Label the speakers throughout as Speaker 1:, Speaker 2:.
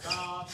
Speaker 1: か。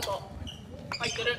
Speaker 1: ウ
Speaker 2: ト入ってる。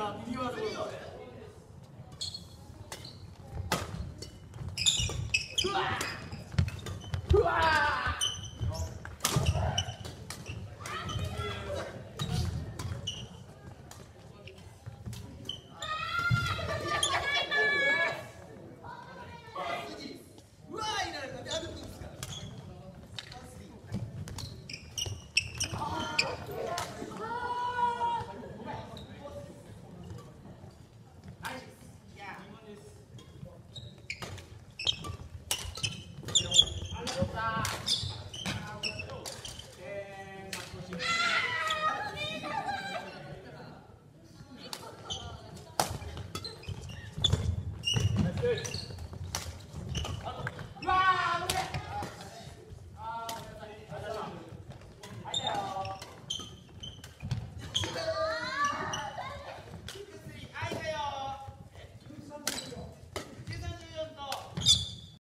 Speaker 2: が右側でご
Speaker 1: ざ。Yeah.
Speaker 2: 对。